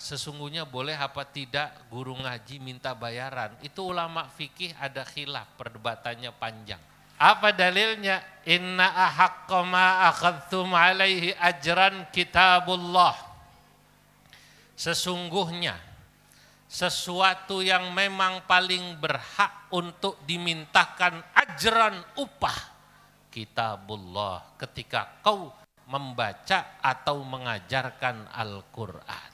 sesungguhnya boleh apa tidak guru ngaji minta bayaran. Itu ulama fikih ada khilaf, perdebatannya panjang. Apa dalilnya? Inna ahakka ma akhadtum alaihi ajran kitabullah. Sesungguhnya sesuatu yang memang paling berhak untuk dimintakan ajran upah kitabullah ketika kau membaca atau mengajarkan Al-Quran.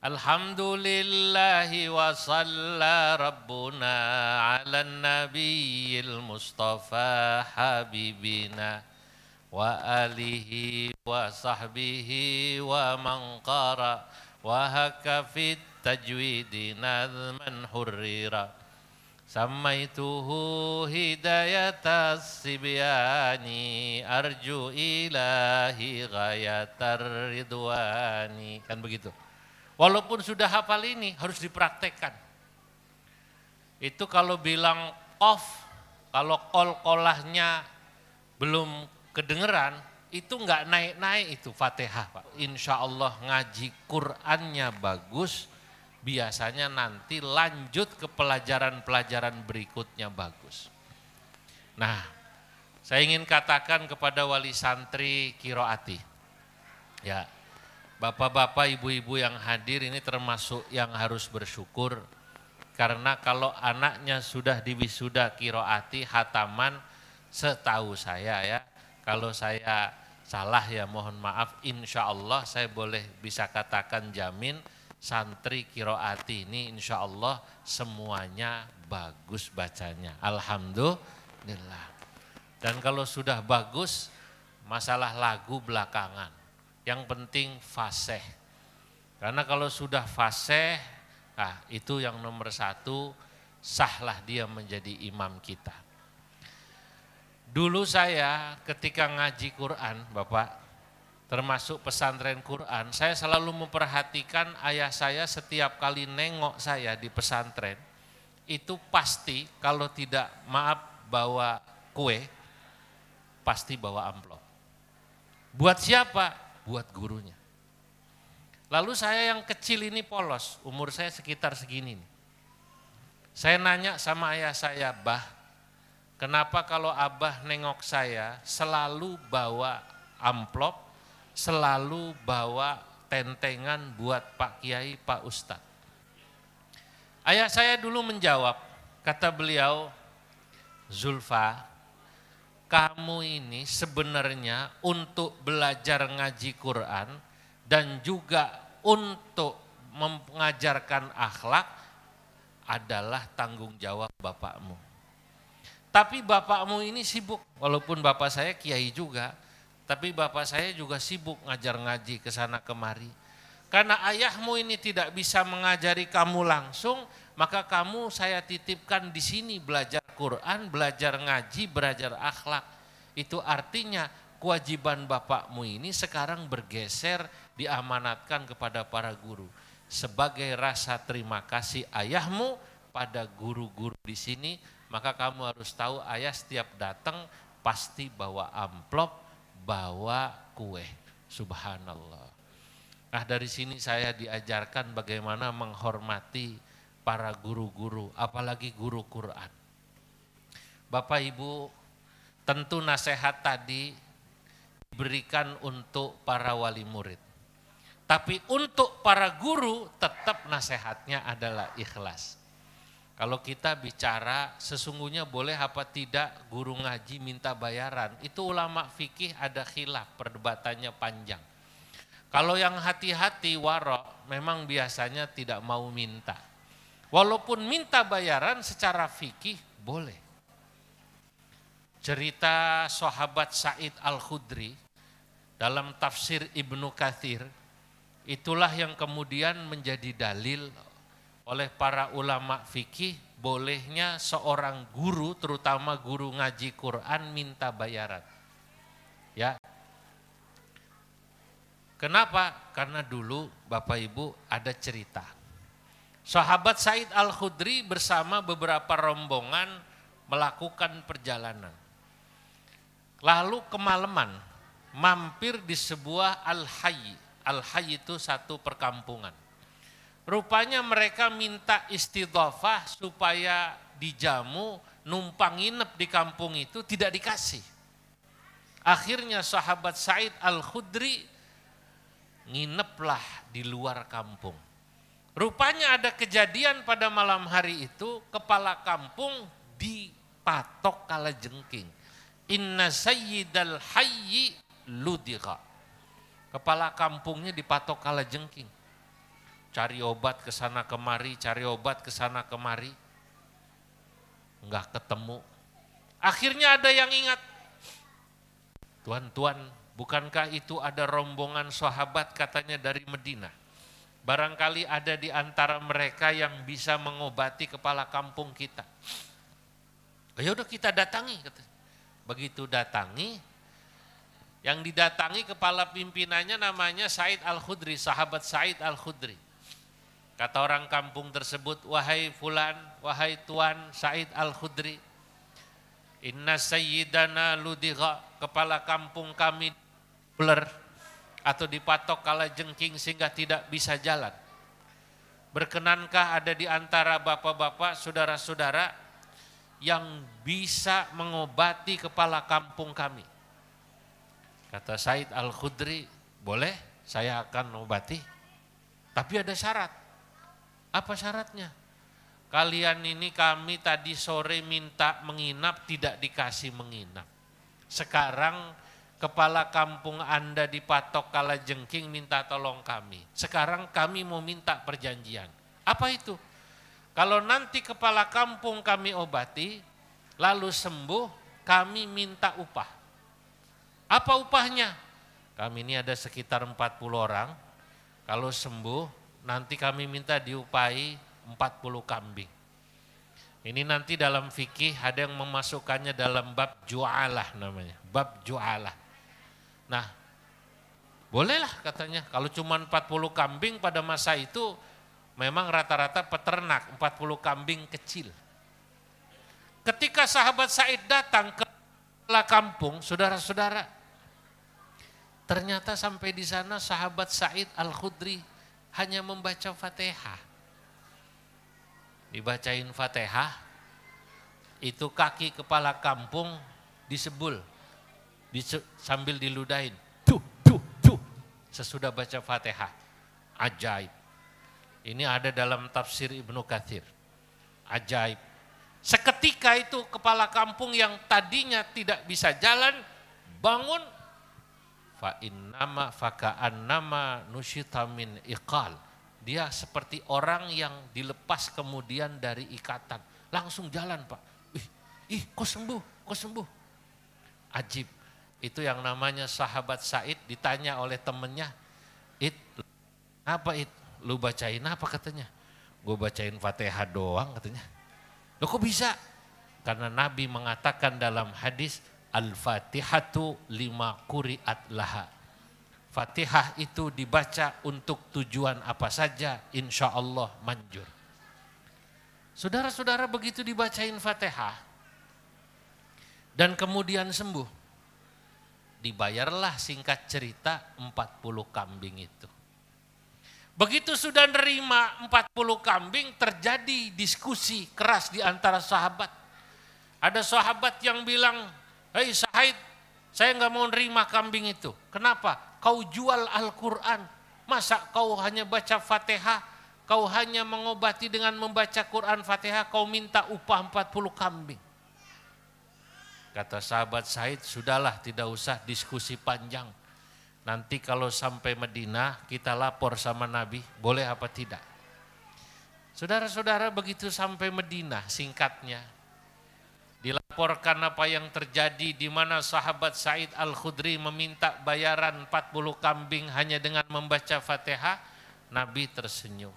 الحمد لله وصلى ربنا على النبي المصطفى حبيبنا وآله وصحبه ومن قرأ وهك في التجويد نظما حررا سميته هداية الصبيان أرجو إلهي غاية الرضوان. كان begitu Walaupun sudah hafal ini harus dipraktekkan. Itu kalau bilang off, kalau kol-kolahnya belum kedengeran, itu nggak naik-naik itu fatihah Pak. Insya Allah ngaji Qur'annya bagus, biasanya nanti lanjut ke pelajaran-pelajaran berikutnya bagus. Nah, saya ingin katakan kepada wali santri Kiroati, ya Bapak-bapak, ibu-ibu yang hadir ini termasuk yang harus bersyukur karena kalau anaknya sudah diwisuda kiroati hataman setahu saya ya, kalau saya salah ya mohon maaf, insya Allah saya boleh bisa katakan jamin santri kiroati ini insya Allah semuanya bagus bacanya. Alhamdulillah. Dan kalau sudah bagus, masalah lagu belakangan yang penting fasih. Karena kalau sudah fasih, nah itu yang nomor satu, sahlah dia menjadi imam kita. Dulu saya ketika ngaji Quran, Bapak, termasuk pesantren Quran, saya selalu memperhatikan ayah saya setiap kali nengok saya di pesantren, itu pasti kalau tidak maaf bawa kue, pasti bawa amplop. Buat siapa? Buat gurunya. Lalu saya yang kecil ini polos, umur saya sekitar segini nih. Saya nanya sama ayah saya, bah, kenapa kalau abah nengok saya selalu bawa amplop, selalu bawa tentengan buat Pak Kiai, Pak Ustadz. Ayah saya dulu menjawab, kata beliau, Zulfa, kamu ini sebenarnya untuk belajar ngaji Quran dan juga untuk mengajarkan akhlak adalah tanggung jawab bapakmu. Tapi bapakmu ini sibuk, walaupun bapak saya kiai juga, tapi bapak saya juga sibuk ngajar ngaji ke sana kemari. Karena ayahmu ini tidak bisa mengajari kamu langsung, maka kamu saya titipkan di sini belajar Quran, belajar ngaji, belajar akhlak. Itu artinya kewajiban bapakmu ini sekarang bergeser diamanatkan kepada para guru. Sebagai rasa terima kasih ayahmu pada guru-guru di sini, maka kamu harus tahu ayah setiap datang pasti bawa amplop, bawa kue. Subhanallah. Nah dari sini saya diajarkan bagaimana menghormati para guru-guru, apalagi guru Quran. Bapak Ibu, tentu nasihat tadi diberikan untuk para wali murid. Tapi untuk para guru tetap nasihatnya adalah ikhlas. Kalau kita bicara sesungguhnya boleh apa tidak guru ngaji minta bayaran, itu ulama fikih ada khilaf, perdebatannya panjang. Kalau yang hati-hati warok memang biasanya tidak mau minta. Walaupun minta bayaran secara fikih boleh. Cerita sahabat Said Al-Khudri dalam tafsir Ibnu Kathir, itulah yang kemudian menjadi dalil oleh para ulama fikih bolehnya seorang guru, terutama guru ngaji Quran minta bayaran. Ya, Kenapa? Karena dulu Bapak Ibu ada cerita Sahabat Said Al-Khudri bersama beberapa rombongan melakukan perjalanan. Lalu kemalaman mampir di sebuah al-hayy. Al-hayy itu satu perkampungan. Rupanya mereka minta istidhafah supaya dijamu, numpang nginep di kampung itu tidak dikasih. Akhirnya sahabat Said Al-Khudri ngineplah di luar kampung. Rupanya ada kejadian pada malam hari itu kepala kampung dipatok kala jengking. Inna sayyidal hayyi ludhiqa. Kepala kampungnya dipatok kala jengking. Cari obat ke sana kemari, cari obat ke sana kemari. Enggak ketemu. Akhirnya ada yang ingat. Tuan-tuan, bukankah itu ada rombongan sahabat katanya dari Medina? Barangkali ada di antara mereka yang bisa mengobati kepala kampung kita. Ya udah kita datangi. Begitu datangi, yang didatangi kepala pimpinannya namanya Said Al-Khudri, sahabat Said Al-Khudri. Kata orang kampung tersebut, wahai fulan, wahai tuan Said Al-Khudri, inna sayyidana ludiga, kepala kampung kami ular atau dipatok kala jengking sehingga tidak bisa jalan. Berkenankah ada di antara bapak-bapak, saudara-saudara yang bisa mengobati kepala kampung kami? Kata Said Al-Khudri, boleh saya akan mengobati. Tapi ada syarat. Apa syaratnya? Kalian ini kami tadi sore minta menginap, tidak dikasih menginap. Sekarang kepala kampung Anda dipatok kala jengking minta tolong kami. Sekarang kami mau minta perjanjian. Apa itu? Kalau nanti kepala kampung kami obati, lalu sembuh, kami minta upah. Apa upahnya? Kami ini ada sekitar 40 orang, kalau sembuh nanti kami minta diupai 40 kambing. Ini nanti dalam fikih ada yang memasukkannya dalam bab jualah namanya, bab jualah. Nah, bolehlah katanya kalau cuma 40 kambing pada masa itu memang rata-rata peternak 40 kambing kecil. Ketika sahabat Said datang ke kampung, saudara-saudara, ternyata sampai di sana sahabat Said Al-Khudri hanya membaca Fatihah. Dibacain Fatihah, itu kaki kepala kampung disebul, sambil diludahin. Tuh, tuh, tuh. Sesudah baca Fatihah. Ajaib. Ini ada dalam tafsir Ibnu Kathir. Ajaib. Seketika itu kepala kampung yang tadinya tidak bisa jalan, bangun fa innama faka'an nama nusyita min iqal. Dia seperti orang yang dilepas kemudian dari ikatan. Langsung jalan pak. Ih, ih kok sembuh, kok sembuh. Ajib. Itu yang namanya sahabat Said ditanya oleh temennya. It, apa it? Lu bacain apa katanya? Gue bacain fatihah doang katanya. Lo kok bisa? Karena Nabi mengatakan dalam hadis, Al-Fatihatu lima kuriat laha. Fatihah itu dibaca untuk tujuan apa saja, insya Allah manjur. Saudara-saudara begitu dibacain Fatihah dan kemudian sembuh. Dibayarlah singkat cerita 40 kambing itu. Begitu sudah nerima 40 kambing terjadi diskusi keras di antara sahabat. Ada sahabat yang bilang, Hei Sahid, saya nggak mau nerima kambing itu. Kenapa? Kau jual Al-Quran. Masa kau hanya baca Fatihah, kau hanya mengobati dengan membaca Quran Fatihah, kau minta upah 40 kambing. Kata sahabat Said, sudahlah tidak usah diskusi panjang. Nanti kalau sampai Medina kita lapor sama Nabi, boleh apa tidak? Saudara-saudara begitu sampai Medina singkatnya, Dilaporkan apa yang terjadi di mana sahabat Said Al-Khudri meminta bayaran 40 kambing hanya dengan membaca Fatihah, Nabi tersenyum.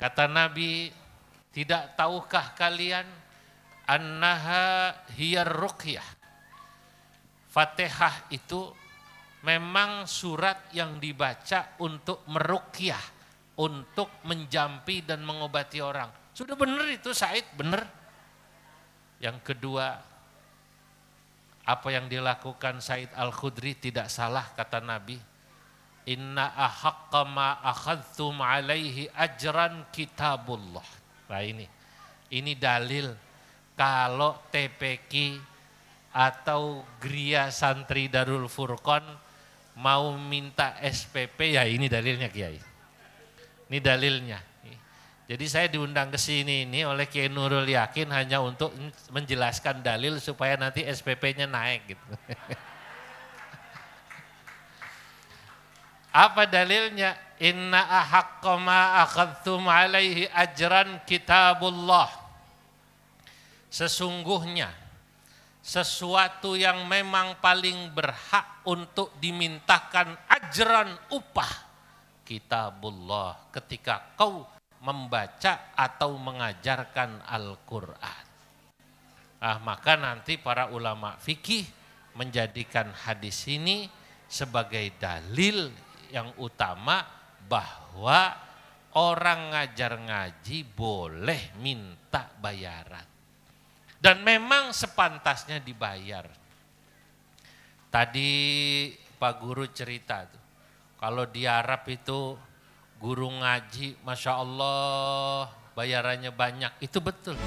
Kata Nabi, tidak tahukah kalian annaha hiyar ruqyah. Fatihah itu memang surat yang dibaca untuk meruqyah, untuk menjampi dan mengobati orang. Sudah benar itu Said, benar. Yang kedua, Apa yang dilakukan Said Al-Khudri tidak salah kata Nabi. Inna ahaqqa ma akhadtum alaihi ajran kitabullah. Nah ini, ini dalil kalau TPQ atau Gria Santri Darul Furqon mau minta SPP ya ini dalilnya Kiai. Ini dalilnya. Jadi saya diundang ke sini ini oleh Kiai Nurul Yakin hanya untuk menjelaskan dalil supaya nanti SPP-nya naik gitu. Apa dalilnya? Inna ahaqqa ma akhadtum alaihi ajran kitabullah. Sesungguhnya sesuatu yang memang paling berhak untuk dimintakan ajran upah kitabullah ketika kau membaca atau mengajarkan Al-Quran. Ah, maka nanti para ulama fikih menjadikan hadis ini sebagai dalil yang utama bahwa orang ngajar ngaji boleh minta bayaran. Dan memang sepantasnya dibayar. Tadi Pak Guru cerita tuh, kalau di Arab itu guru ngaji, Masya Allah bayarannya banyak, itu betul.